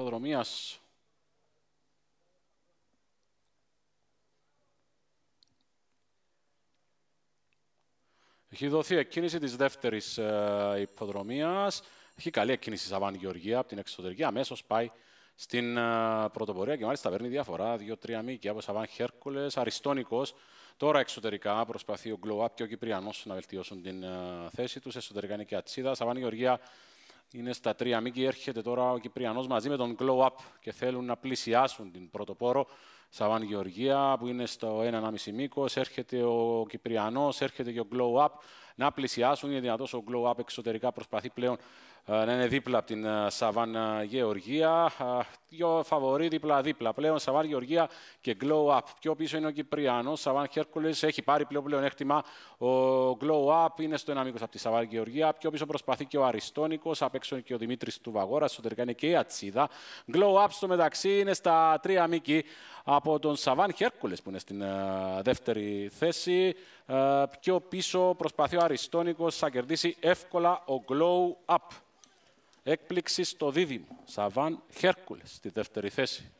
υποδρομίας. Έχει δοθεί εκκίνηση της δεύτερης ε, υποδρομίας. Έχει καλή εκκίνηση η Σαββάνη Γεωργία από την εξωτερική. Αμέσως πάει στην ε, πρωτοπορία και μάλιστα παίρνει διαφορά. Δύο-τρία μήκη από Σαββάν Χέρκουλες. Αριστόνικος. Τώρα εξωτερικά προσπαθεί ο Glow Up και ο Κυπριανός να βελτιώσουν την ε, θέση τους. Εσωτερικά είναι και Ατσίδα. Σαββάν Γεωργία είναι στα τρία μήκη. Έρχεται τώρα ο Κυπριανός μαζί με τον Glow Up και θέλουν να πλησιάσουν την πρωτοπόρο. Σαββάν Γεωργία που είναι στο 1,5 μήκος. Έρχεται ο Κυπριανός, έρχεται και ο Glow Up να πλησιάσουν. Είναι δυνατός ο Glow Up εξωτερικά προσπαθεί πλέον ε, να είναι δίπλα από την ε, Σαβάν ε, Γεωργία. Δύο φαβορή δίπλα-δίπλα πλέον. Σαβάν Γεωργία και Glow Up. Πιο πίσω είναι ο Κυπριανός. Σαβάν Χέρκουλες έχει πάρει πλέον πλέον έκτημα. Ο Glow Up είναι στο ένα μήκος από τη Σαβάν Γεωργία. Πιο πίσω προσπαθεί και ο Αριστόνικος. Απ' έξω και ο Δημήτρης του Βαγόρα. Εσωτερικά είναι και η Ατσίδα. Glow Up στο μεταξύ είναι στα τρία μήκη από τον Σαβάν Χέρκουλες που είναι στην δεύτερη θέση. Πιο πίσω προσπαθεί ο Αριστόνικος να κερδίσει εύκολα ο Glow Up έκπληξη στο δίδυμο. Σαβάν Χέρκουλες στη δεύτερη θέση.